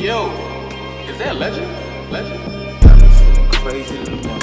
Yo, is that Legend? Legend? I'm feeling crazy